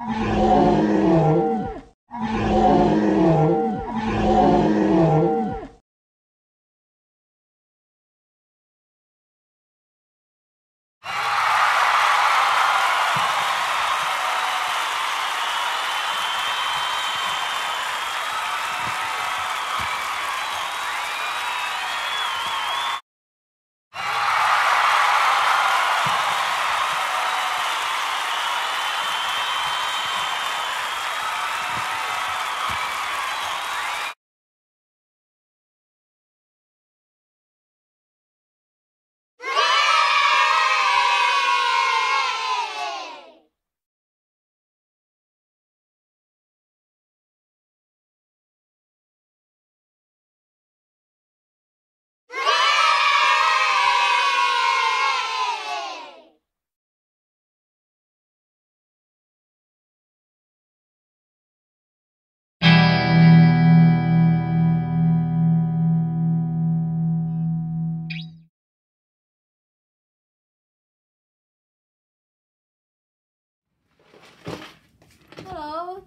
Amém.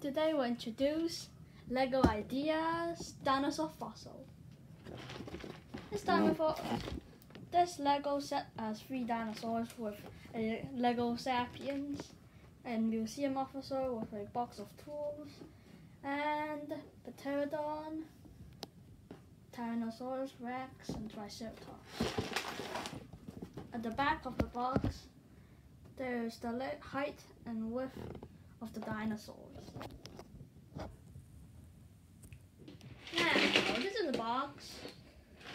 Today we'll introduce Lego Ideas Dinosaur Fossil. This dinosaur, this Lego set has three dinosaurs with a Lego Sapiens, a museum officer with a box of tools, and Pterodon, Tyrannosaurus Rex, and Triceratops. At the back of the box, there's the height and width of the dinosaurs. Now, this is a box,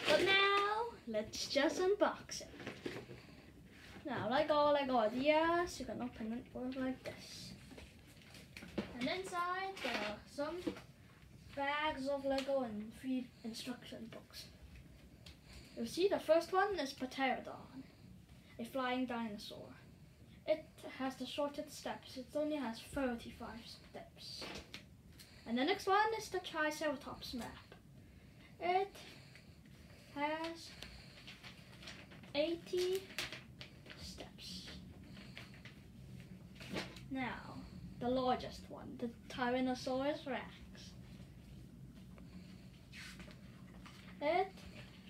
but now let's just unbox it. Now, like all Lego ideas, you can open it with like this. And inside there are some bags of Lego and three instruction books. You see, the first one is Pterodon, a flying dinosaur. It has the shortest steps. It only has 35 steps. And the next one is the Triceratops map. It has 80 steps. Now, the largest one, the Tyrannosaurus Rex. It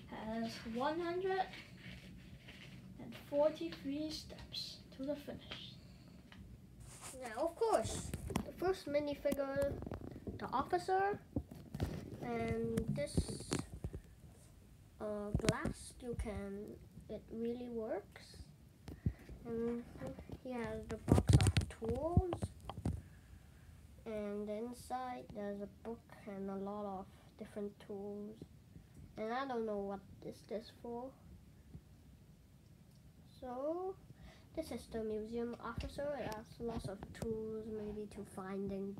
has 143 steps to the finish. Now, of course, the first minifigure, the officer, and this uh, glass, you can, it really works. And he has the box of tools, and inside there's a book and a lot of different tools. And I don't know what is this is for. So, this is the museum officer. It has lots of tools, maybe to finding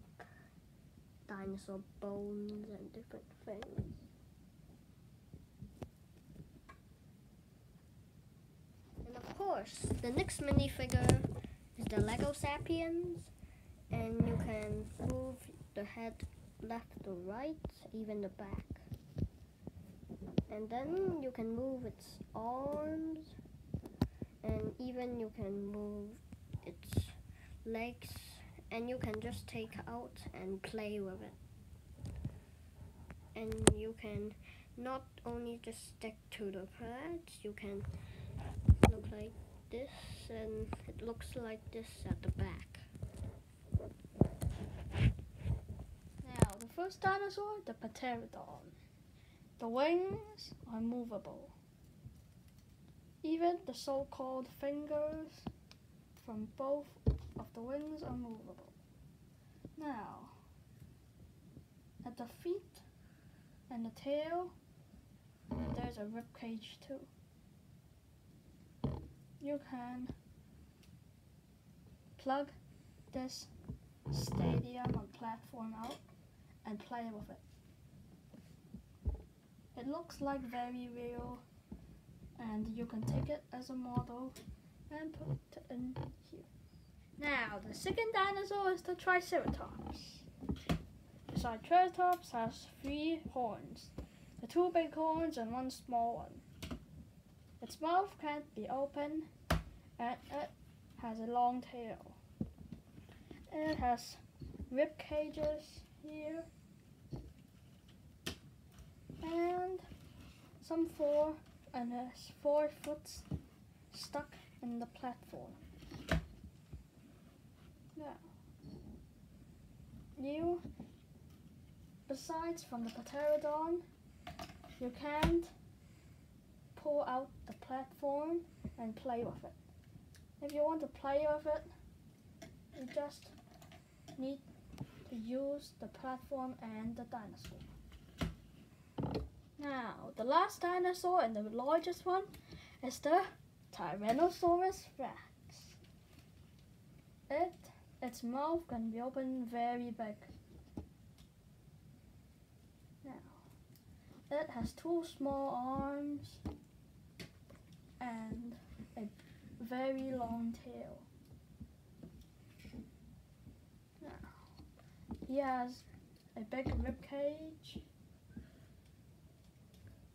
dinosaur bones and different things. And of course, the next minifigure is the Lego Sapiens, and you can move the head left or right, even the back. And then you can move its arms and even you can move its legs and you can just take out and play with it and you can not only just stick to the pads you can look like this and it looks like this at the back Now, the first dinosaur, the Pterodon. The wings are movable. Even the so-called fingers from both of the wings are movable. Now, at the feet and the tail, there's a rib cage too. You can plug this stadium or platform out and play with it. It looks like very real and you can take it as a model and put it in here. Now, the second dinosaur is the Triceratops. The Triceratops has three horns, the two big horns and one small one. Its mouth can't be open and it has a long tail. It has rib cages here. And some four and there's four foot stuck in the platform. Now, you, besides from the pterodon, you can't pull out the platform and play with it. If you want to play with it, you just need to use the platform and the dinosaur. Now, the last dinosaur and the largest one is the Tyrannosaurus rex. It, its mouth can be opened very big. Now, it has two small arms and a very long tail. Now, he has a big rib cage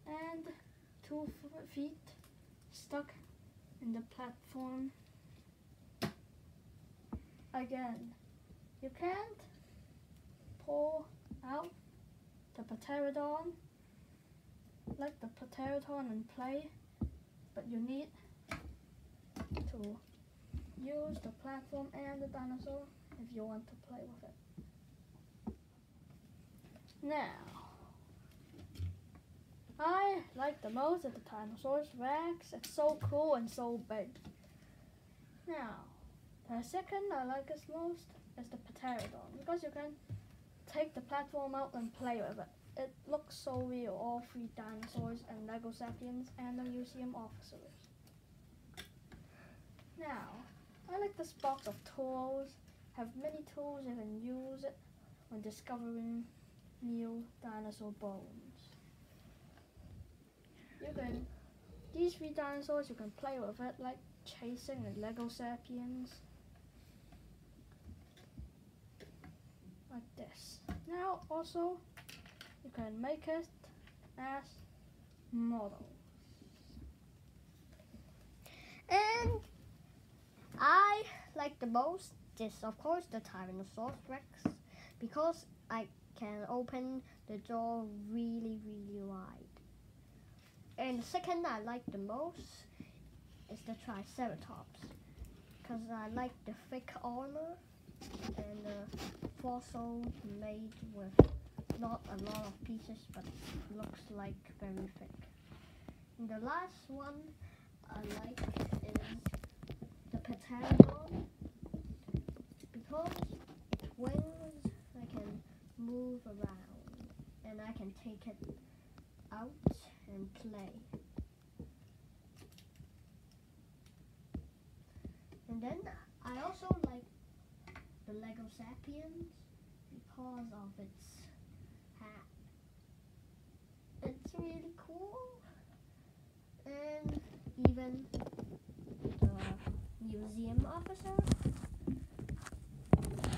and two feet stuck in the platform. Again, you can't pull out the pterodon like the pterodon and play, but you need to use the platform and the dinosaur if you want to play with it. Now, I like the most of the Tyrannosaurus Rex. It's so cool and so big. Now, the second I like it most is the Pterodon because you can take the platform out and play with it. It looks so real, all three dinosaurs and Lego Sapiens and the museum officers. Now, I like this box of tools. Have many tools you can use it when discovering new dinosaur bones. You can these three dinosaurs you can play with it like chasing the Lego Sapiens. Like this. Now also you can make it as model. And I like the most this, of course, the Tyrannosaurus Rex because I can open the jaw really, really wide. And the second I like the most is the Triceratops because I like the thick armor and the fossil made with not a lot of pieces but looks like very thick. And the last one I like is the Pterodon because its wings I can move around and I can take it out and play. And then I also like the Lego Sapiens because of its hat. It's really cool. And even the museum officer.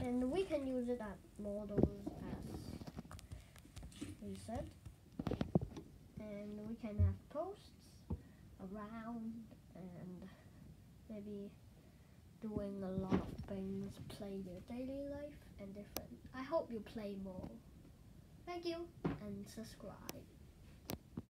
And we can use it at models as we said. And we can have posts around and maybe doing a lot of things, play their daily life and different. I hope you play more. Thank you and subscribe.